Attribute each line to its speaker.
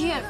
Speaker 1: 天